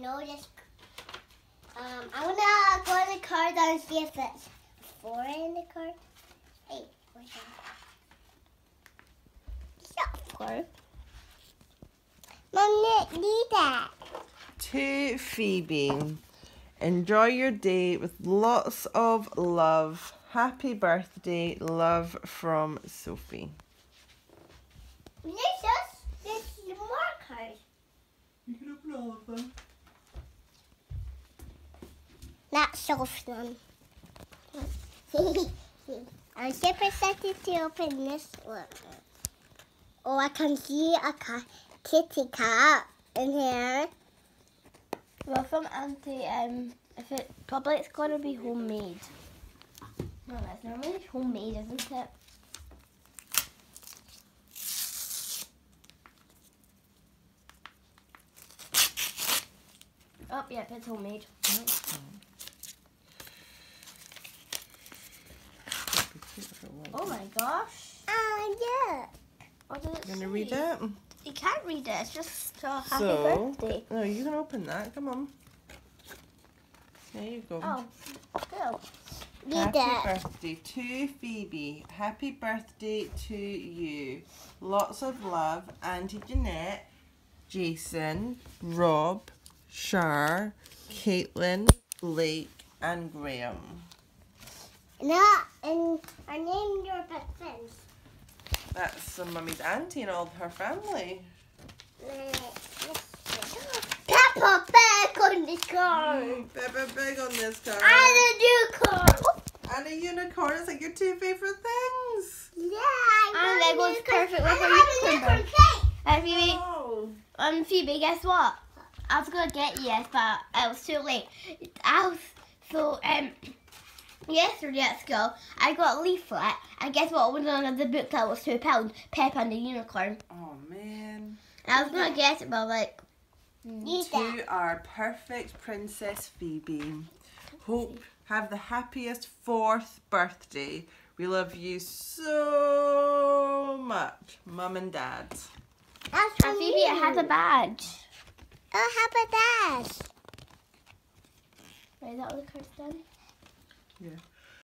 know this. Um, I wanna go in the card and see if it's four in the card. Hey, where's that? Not four. Mom, need that. To Phoebe. Enjoy your day with lots of love. Happy birthday, love from Sophie. There's just there's more cards. You can open all of them. Not Sophie one. I'm super excited to open this one. Oh, I can see a ca- kitty cat in here. Well, from Auntie, um, if it probably it's gonna be homemade. No, that's not really homemade, isn't it? Oh, yeah, it's homemade. Oh my gosh. Oh, yeah. What does it You gonna read it? You can't read it. It's just a happy So- birthday. No, you can open that. Come on. There you go. Oh, cool. Read Happy it. birthday to Phoebe. Happy birthday to you. Lots of love, Auntie Jeanette, Jason, Rob, Shar, Caitlin, Blake, and Graham. No, and I named your best friends. That's some mummy's auntie and all her family. Peppa Pig on this card. Peppa Big on this card. And a new card. And a unicorn. It's like your two favorite things. Yeah, And I that got a perfect with I our have a unicorn unicorn cake. Uh, Phoebe, Oh. um, Phoebe, guess what? I was gonna get yes, but it was too late. I was so um. Yesterday at school, I got a leaflet, and guess what? Was one of the book that was two pound, Peppa and the Unicorn. Oh man. And I was gonna get it, but like, mm, Need that. To our perfect Princess Phoebe. Hope have the happiest fourth birthday. We love you so much, Mum and Dad. That's and Phoebe, it has a badge. Oh, how about that? Right, is that what the card's done? Yeah.